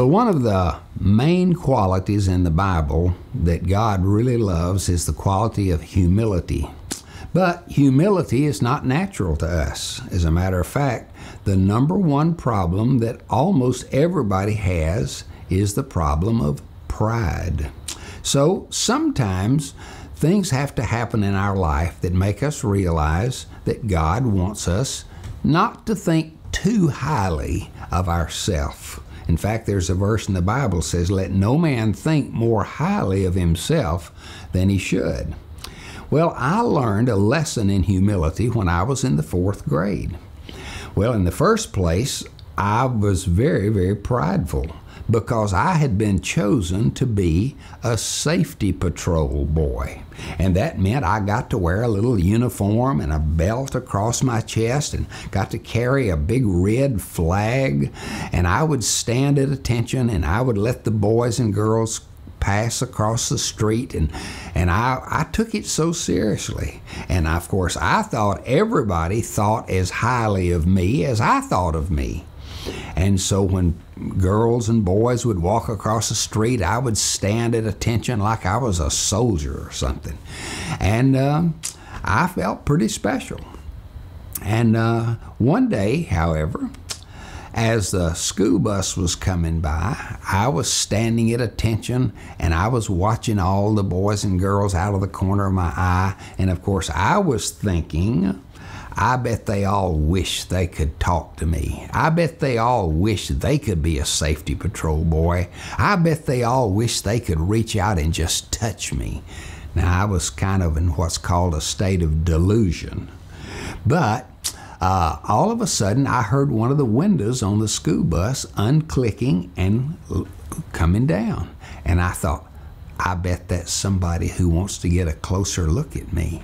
Well, one of the main qualities in the Bible that God really loves is the quality of humility. But humility is not natural to us. As a matter of fact, the number one problem that almost everybody has is the problem of pride. So sometimes things have to happen in our life that make us realize that God wants us not to think too highly of ourselves. In fact, there's a verse in the Bible says, "Let no man think more highly of himself than he should." Well, I learned a lesson in humility when I was in the 4th grade. Well, in the first place, I was very, very prideful because I had been chosen to be a safety patrol boy. And that meant I got to wear a little uniform and a belt across my chest and got to carry a big red flag. And I would stand at attention and I would let the boys and girls pass across the street and and I, I took it so seriously and of course I thought everybody thought as highly of me as I thought of me and so when girls and boys would walk across the street, I would stand at attention like I was a soldier or something. And uh, I felt pretty special. And uh, one day, however, as the school bus was coming by, I was standing at attention and I was watching all the boys and girls out of the corner of my eye. And of course, I was thinking, I bet they all wish they could talk to me. I bet they all wish they could be a safety patrol boy. I bet they all wish they could reach out and just touch me. Now, I was kind of in what's called a state of delusion. But uh, all of a sudden, I heard one of the windows on the school bus unclicking and coming down. And I thought, I bet that's somebody who wants to get a closer look at me.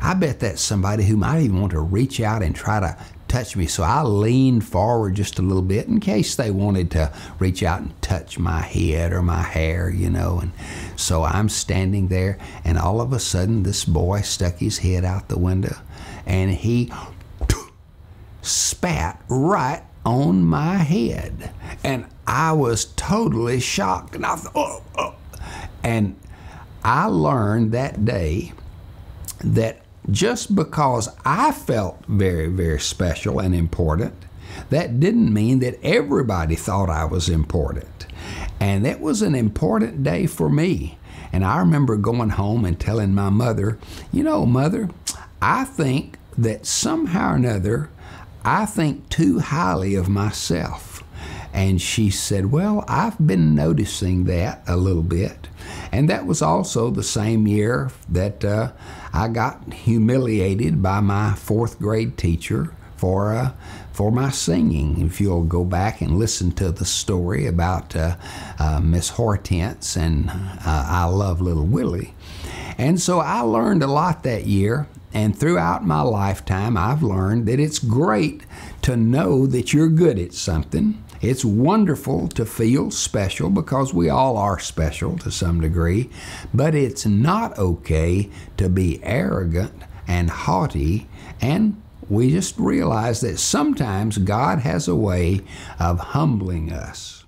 I bet that's somebody who might even want to reach out and try to touch me. So I leaned forward just a little bit in case they wanted to reach out and touch my head or my hair, you know. And so I'm standing there, and all of a sudden, this boy stuck his head out the window and he spat right on my head. And I was totally shocked. And I thought, oh, oh. And I learned that day that just because I felt very, very special and important, that didn't mean that everybody thought I was important. And that was an important day for me. And I remember going home and telling my mother, you know, mother, I think that somehow or another, I think too highly of myself. And she said, Well, I've been noticing that a little bit. And that was also the same year that uh, I got humiliated by my fourth grade teacher for uh, for my singing. If you'll go back and listen to the story about uh, uh, Miss Hortense and uh, I Love Little Willie. And so I learned a lot that year. And throughout my lifetime, I've learned that it's great to know that you're good at something it's wonderful to feel special because we all are special to some degree, but it's not okay to be arrogant and haughty and we just realize that sometimes God has a way of humbling us.